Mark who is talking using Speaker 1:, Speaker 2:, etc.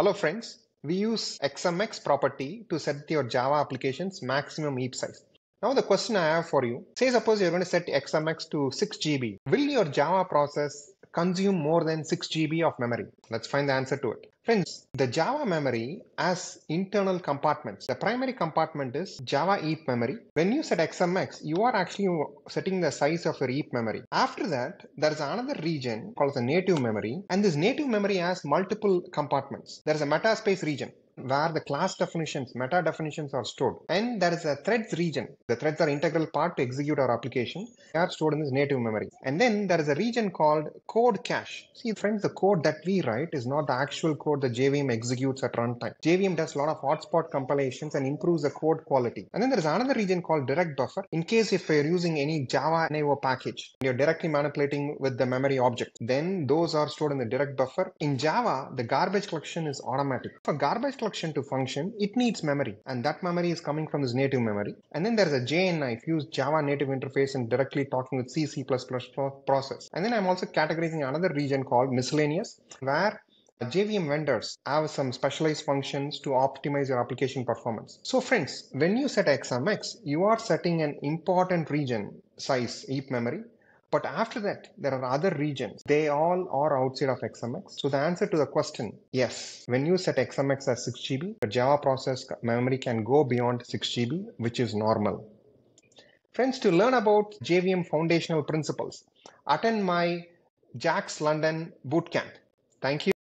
Speaker 1: Hello friends, we use XMX property to set your Java application's maximum heap size. Now the question I have for you, say suppose you're going to set XMX to 6 GB. Will your Java process consume more than 6 GB of memory? Let's find the answer to it. Friends, the Java memory has internal compartments. The primary compartment is Java heap memory. When you set XMX, you are actually setting the size of your heap memory. After that, there is another region called the native memory. And this native memory has multiple compartments. There is a metaspace region where the class definitions, meta definitions are stored. And there is a threads region. The threads are integral part to execute our application. They are stored in this native memory. And then there is a region called code cache. See friends, the code that we write is not the actual code the JVM executes at runtime. JVM does a lot of hotspot compilations and improves the code quality. And then there is another region called direct buffer. In case if you're using any Java NIO package, and you're directly manipulating with the memory object, then those are stored in the direct buffer. In Java, the garbage collection is automatic. For garbage collection, to function, it needs memory and that memory is coming from this native memory. And then there's a JNI if Java native interface and directly talking with C, C++ process. And then I'm also categorizing another region called miscellaneous where JVM vendors have some specialized functions to optimize your application performance. So friends, when you set XMX, you are setting an important region size heap memory but after that, there are other regions. They all are outside of XMX. So the answer to the question, yes. When you set XMX as 6 GB, the Java process memory can go beyond 6 GB, which is normal. Friends, to learn about JVM foundational principles, attend my JAX London bootcamp. Thank you.